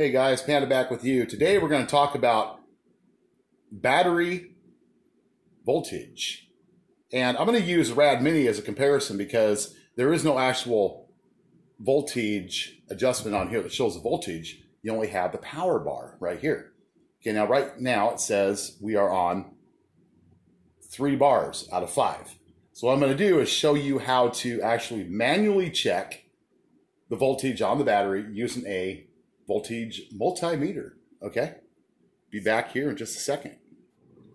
Hey guys, Panda back with you. Today we're going to talk about battery voltage. And I'm going to use Rad Mini as a comparison because there is no actual voltage adjustment on here that shows the voltage. You only have the power bar right here. Okay, now right now it says we are on three bars out of five. So what I'm going to do is show you how to actually manually check the voltage on the battery using a voltage multimeter. Okay? Be back here in just a second.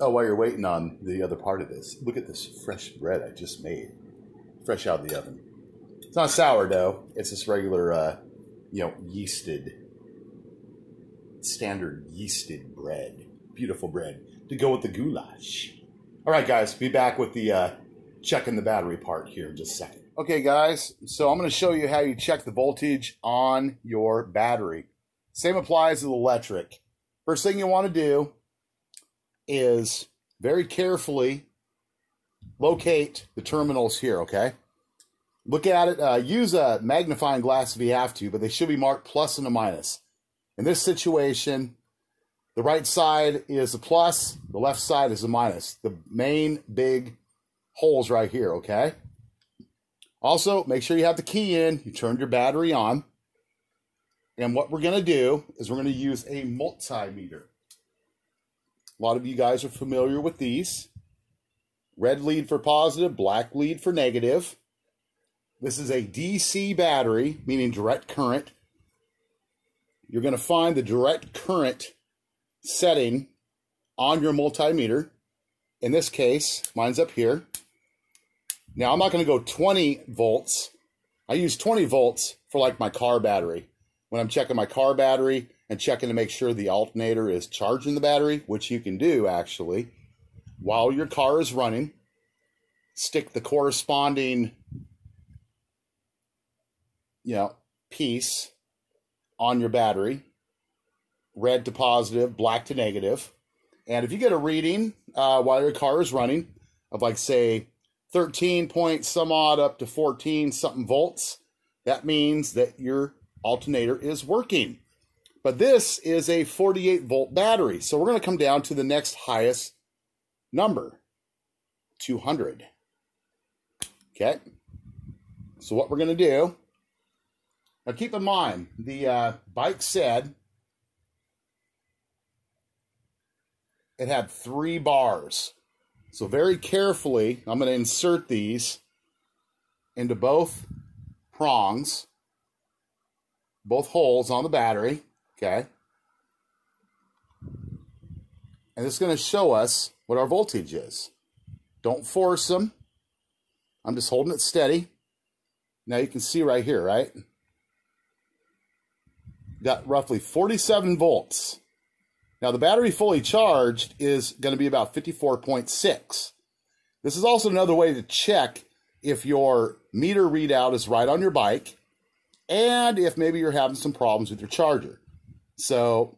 Oh, while you're waiting on the other part of this, look at this fresh bread I just made. Fresh out of the oven. It's not sourdough. It's just regular, uh, you know, yeasted, standard yeasted bread. Beautiful bread to go with the goulash. All right, guys, be back with the uh, checking the battery part here in just a second. Okay, guys, so I'm going to show you how you check the voltage on your battery. Same applies to the Lectric. First thing you want to do is very carefully locate the terminals here, okay? Look at it. Uh, use a magnifying glass if you have to, but they should be marked plus and a minus. In this situation, the right side is a plus, the left side is a minus. The main big holes right here, okay? Also, make sure you have the key in. You turned your battery on. And what we're going to do is we're going to use a multimeter. A lot of you guys are familiar with these. Red lead for positive, black lead for negative. This is a DC battery, meaning direct current. You're going to find the direct current setting on your multimeter. In this case, mine's up here. Now, I'm not going to go 20 volts. I use 20 volts for like my car battery. When I'm checking my car battery and checking to make sure the alternator is charging the battery, which you can do actually, while your car is running, stick the corresponding, you know, piece on your battery, red to positive, black to negative. And if you get a reading uh, while your car is running of like, say, 13 point some odd up to 14 something volts, that means that your alternator is working. But this is a 48 volt battery. So we're going to come down to the next highest number, 200. Okay. So what we're going to do, now keep in mind, the uh, bike said it had three bars. So very carefully, I'm going to insert these into both prongs, both holes on the battery, okay? And it's going to show us what our voltage is. Don't force them. I'm just holding it steady. Now you can see right here, right? Got roughly 47 volts. Now, the battery fully charged is going to be about 54.6. This is also another way to check if your meter readout is right on your bike and if maybe you're having some problems with your charger. So,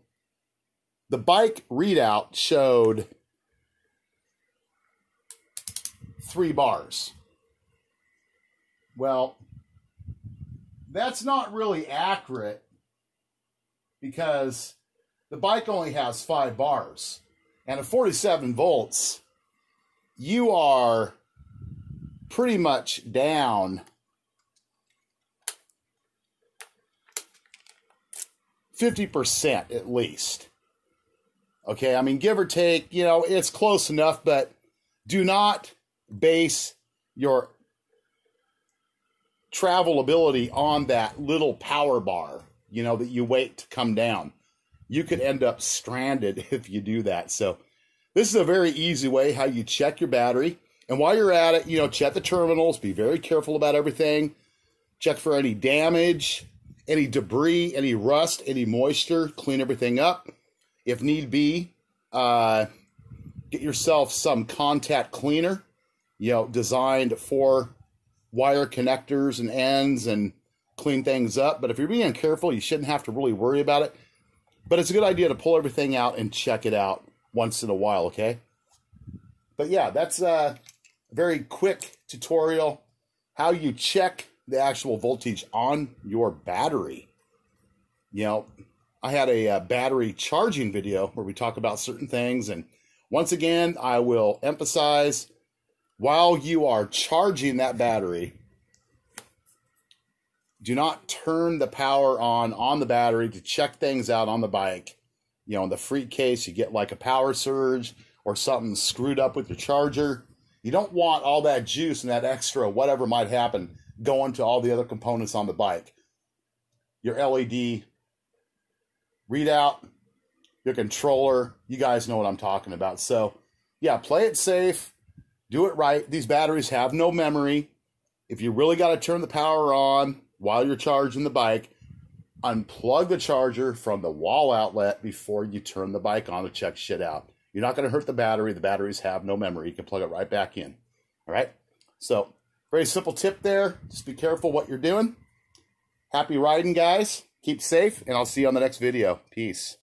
the bike readout showed three bars. Well, that's not really accurate because the bike only has five bars. And at 47 volts, you are pretty much down fifty percent at least. Okay, I mean, give or take, you know, it's close enough, but do not base your travel ability on that little power bar, you know, that you wait to come down you could end up stranded if you do that. So this is a very easy way how you check your battery. And while you're at it, you know, check the terminals, be very careful about everything. Check for any damage, any debris, any rust, any moisture, clean everything up. If need be, uh, get yourself some contact cleaner, you know, designed for wire connectors and ends and clean things up. But if you're being careful, you shouldn't have to really worry about it. But it's a good idea to pull everything out and check it out once in a while, okay? But yeah, that's a very quick tutorial how you check the actual voltage on your battery. You know, I had a, a uh, battery charging video where we talk about certain things. And once again, I will emphasize while you are charging that battery, do not turn the power on on the battery to check things out on the bike. You know, in the freak case, you get like a power surge or something screwed up with your charger. You don't want all that juice and that extra whatever might happen going to all the other components on the bike. Your LED readout, your controller, you guys know what I'm talking about. So, yeah, play it safe, do it right. These batteries have no memory. If you really got to turn the power on while you're charging the bike, unplug the charger from the wall outlet before you turn the bike on to check shit out. You're not going to hurt the battery. The batteries have no memory. You can plug it right back in. All right. So, very simple tip there. Just be careful what you're doing. Happy riding, guys. Keep safe, and I'll see you on the next video. Peace.